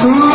Oh.